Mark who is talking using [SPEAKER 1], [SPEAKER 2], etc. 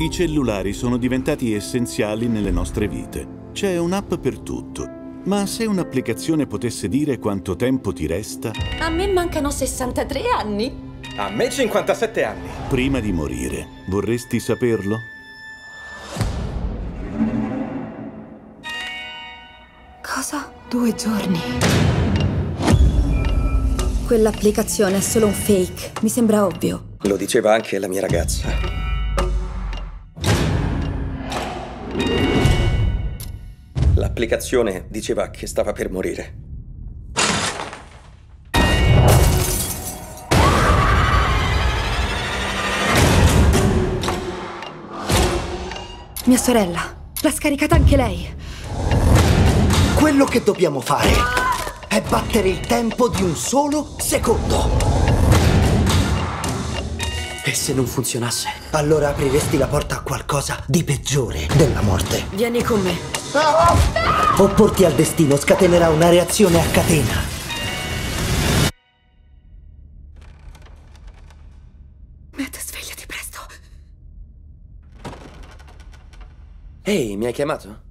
[SPEAKER 1] I cellulari sono diventati essenziali nelle nostre vite. C'è un'app per tutto. Ma se un'applicazione potesse dire quanto tempo ti resta
[SPEAKER 2] A me mancano 63 anni.
[SPEAKER 3] A me 57 anni.
[SPEAKER 1] prima di morire, vorresti saperlo?
[SPEAKER 2] Cosa? Due giorni. Quell'applicazione è solo un fake. Mi sembra ovvio.
[SPEAKER 3] Lo diceva anche la mia ragazza. L'applicazione diceva che stava per morire.
[SPEAKER 2] Mia sorella. L'ha scaricata anche lei.
[SPEAKER 4] Quello che dobbiamo fare è battere il tempo di un solo secondo. E se non funzionasse? Allora apriresti la porta a qualcosa di peggiore della morte.
[SPEAKER 2] Vieni con me.
[SPEAKER 4] Opporti al destino scatenerà una reazione a catena.
[SPEAKER 2] Matt, svegliati presto.
[SPEAKER 3] Ehi, mi hai chiamato?